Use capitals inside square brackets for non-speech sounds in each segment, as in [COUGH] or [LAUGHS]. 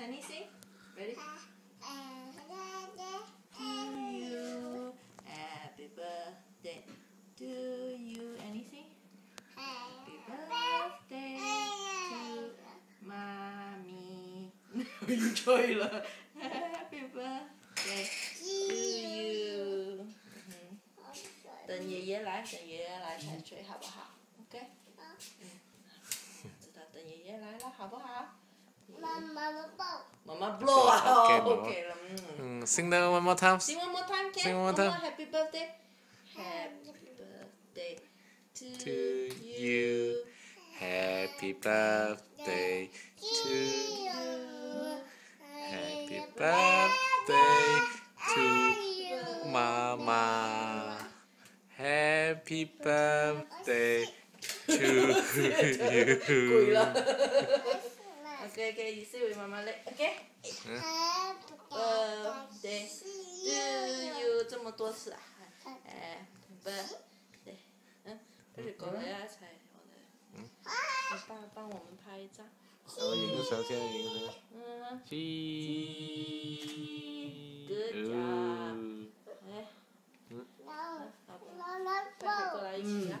Can you sing? Ready? To you, happy birthday to you. Anything? Happy birthday to mommy. you chơi là happy birthday to you. Tình gì với lại, tình gì với lại sẽ chơi học hả? Ok. Ừ. Tình gì với lại là học hả? Mama blow. Mama blow. Okay, mama. okay. Mm, sing that one more time. Sing one more time, Ken. Sing one more time. Mama, happy birthday. Happy birthday to, to you. you. Happy birthday to you. Happy birthday to Mama. Happy birthday [LAUGHS] to you. 给给，第四位妈妈来，给。嗯。呃，对，有有这么多次啊？哎，不，对，嗯，这是搞啥子？才，好的。嗯。你爸帮我们拍一张。然后个手机，用个。嗯。嗯。Good job。来，嗯。嗯。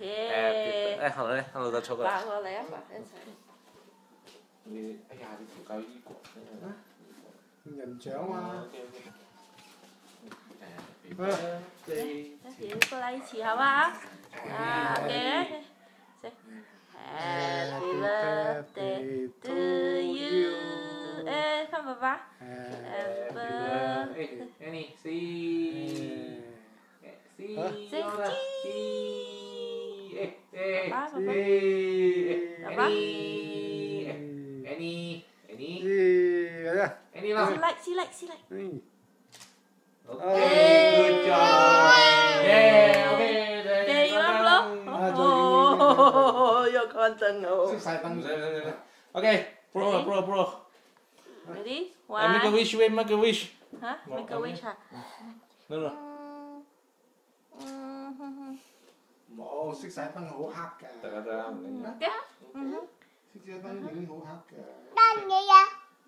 예. 예, 하나, 하나 더 쳐봐. 나 하나 해봐. 우리 야, 우리 국가 이거. 연장아. Chị cô lấy chị hả ba? À, ok. Happy birthday to you. Ê, không bà ba. Happy birthday. Annie, see. See. See. Eh, apa, apa? Eh, apa? Eni, Eni, Eni. Iya, Eni lah. Silak. Oke, okay, good job. Yeah, oke. Okay. Dari mana belum? Oh, iya. [LAUGHS] ya konten. Ya. Susah tanggung. Oke, okay, pro, bro, bro, Ready? Uh, One. I make a wish, wait, make a wish. Hah? Make a wish, ha? No, no. 冇，熄晒灯好黑㗎。得啦得啦，唔紧要。 ，OK 啊。嗯哼。熄咗灯已经好黑㗎。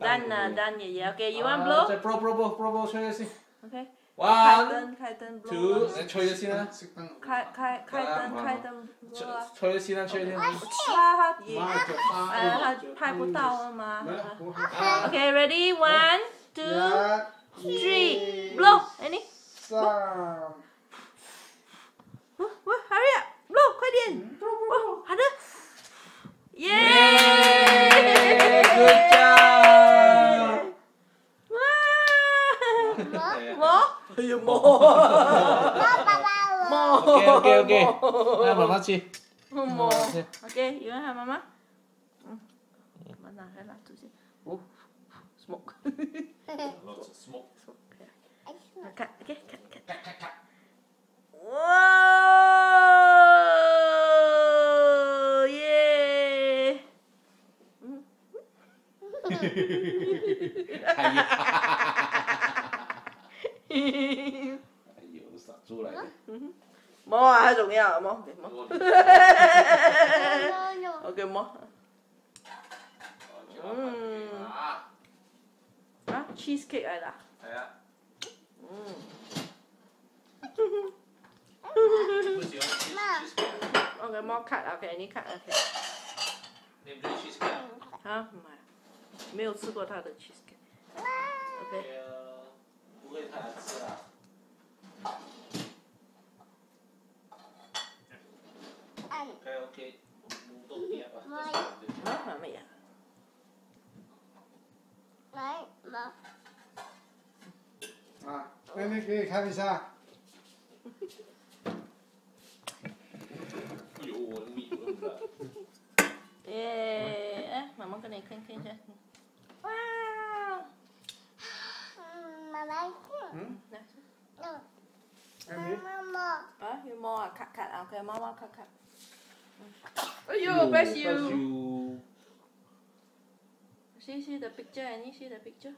Done 啊，done 爷爷，OK。You want 啊 blow? 再 pro pro pro pro pro 吹咗先。 OK。开 One, 灯，开灯 blow two，啊。你吹咗先啦。熄灯。开开开灯，开灯 blow 啊。吹咗先啦，吹咗先。他他也，妈着花。哎，他拍不到啊嘛。系啊，好黑。 OK, ready? One, two, 一、 three, blow. Any? 三。喂喂，hurry up, apa Dian? Oh, ada? Yeay! Good job! Mo? Iya mo. Mo? Oke, oke, oke. Nah, mama sih. Oke, Oke, gimana mama? Hmm. Mana kan aku sih? Uh, smoke. Lots of smoke. Oke, oke, oke. Wow! 哎呀！哎呦，傻猪嚟嘅。摸啊，还重要，摸，OK，摸。OK，摸。嗯。啊。啊，cheesecake 嚟啦。系啊。嗯。不喜欢 cheese OK，摸 cut，OK，你 cut，OK。你唔中意 cheesecake 啊？啊，唔系， 没有吃过他的 cheese cake。OK，不会吃。OK OK。妈妈呀。来妈。啊，妹妹给看一下。[LAUGHS] [LAUGHS] 哎，妈妈给你看看一下。OK，妈妈看看。哎呦，bless you。谁谁的 picture？你谁的 picture？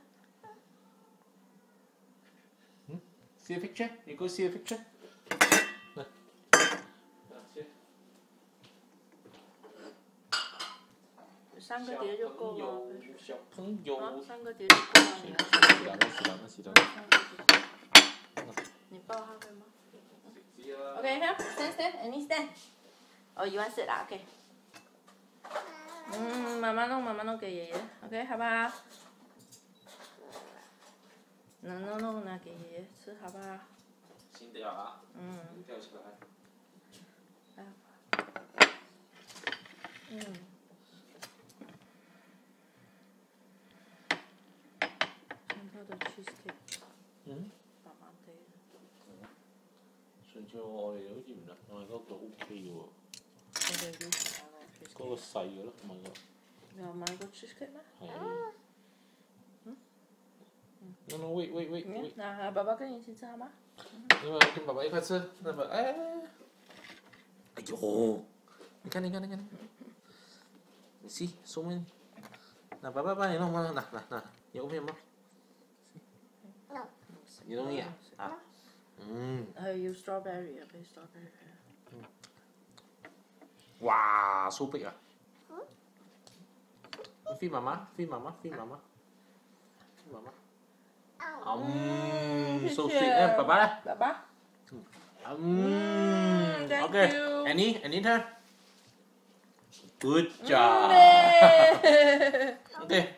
嗯，see a picture？你给我 see picture？三个碟就够了，啊，三个碟就够了。你抱他？？Okay, here, stand, stand. Oh, you want sit 啊？Okay. 嗯，慢慢弄，慢慢弄给爷爷。OK，好不好？弄弄弄，拿给爷爷吃，好不好？新掉啊，嗯掉起来。嗯。上次我哋好似唔得，我哋嗰个 O K 嘅喎，我哋要食下个嗰个 cheesecake。细嘅咯，唔系个你有买过 cheesecake 咩？系。No no wait wait wait 嗯 wait，，那爸爸跟你一起吃好吗？因为跟爸爸一块吃，那么哎，哎呦，你看你看你看，你 see so many，那爸爸帮你弄吗？拿拿拿，有片吗？你容易 啊啊，嗯，还要 strawberry 啊，俾 strawberry 佢。哇，so big 啊！飞妈妈，飞妈妈，飞妈妈，飞妈妈。嗯，so sweet，哎，爸爸咧？爸爸。嗯 thank ，OK， you Annie Annie turn。Good 嗯 job。咧 OK，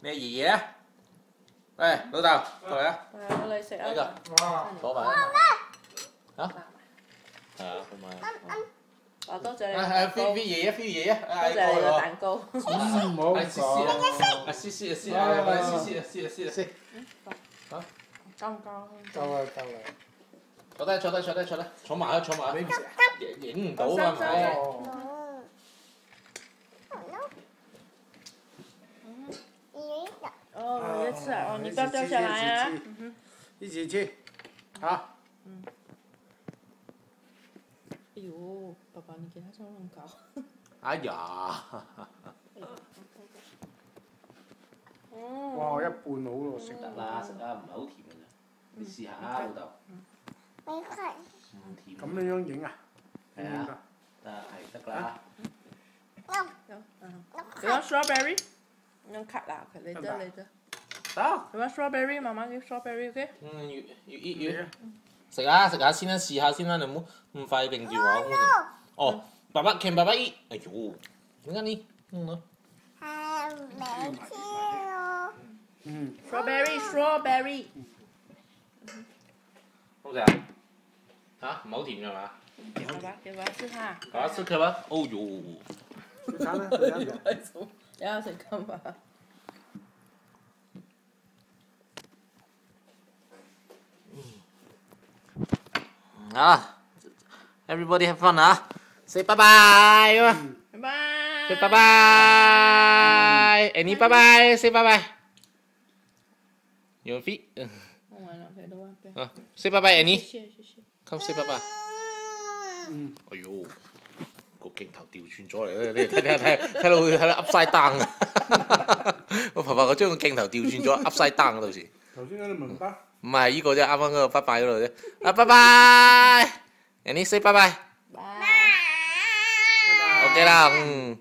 你系 爷爷啊？喂，老豆，过嚟啊！系我嚟食啊。呢个哇！攞埋。吓？系啊，同埋。啊，多谢你啊系，飞飞爷爷，飞爷爷，多啊，谢你过嚟喎。个蛋糕。唔好哎，试试啊！讲，啊，试试啊，试啊，快啲试试啊，试啊，试啊！食刚刚。够啦够啦，坐低，坐低，坐低，坐低，坐埋啊，坐埋啊！你唔食影影唔到啊，咪。 你不要掉下来啊！嗯哼。一起去，好，哎呦，爸爸，你给他上那么高。哎呀，嗯。哇一半好咯，食得啦，食啦，唔系好甜嘅啫。你试下啊，老豆。唔甜。咁样样影啊，系啊，得系得啦。有，嗯。你want strawberry？你用 cut 啦，佢你得你得。 食啊！爸 strawberry，媽媽你 strawberry，O K？嗯，越越越食啊！食啊先啦，试下先啦，你唔好唔快定住啊！我哋哦，爸爸 can 爸爸一哎呦，点解你嗯攞？Have milk. 嗯，strawberry strawberry。好食啊！吓唔好甜係嘛？爸爸爸爸食下。爸爸食佢啊！哦哟，食下啦，食下啦，快 [LAUGHS] 做，一食講話。啊，everybody have fun 啊！say bye bye 啊拜拜。 ！say bye bye，Annie bye bye，say bye bye。Your feet，我完了，佢都话俾。啊，say bye bye Annie，谢谢谢谢。 come say bye bye。嗯，哎呦，个镜头调转咗嚟咧，你睇睇睇睇到佢喺度 upside down 啊！[LAUGHS] 我爸爸我将个镜头调转咗 upside down 啊，到时头先嗰啲文巴， 唔系依个啫，啱啱嗰个拜拜嗰度啫。啊，拜拜，Annie say bye bye。拜。 OK 啦，嗯。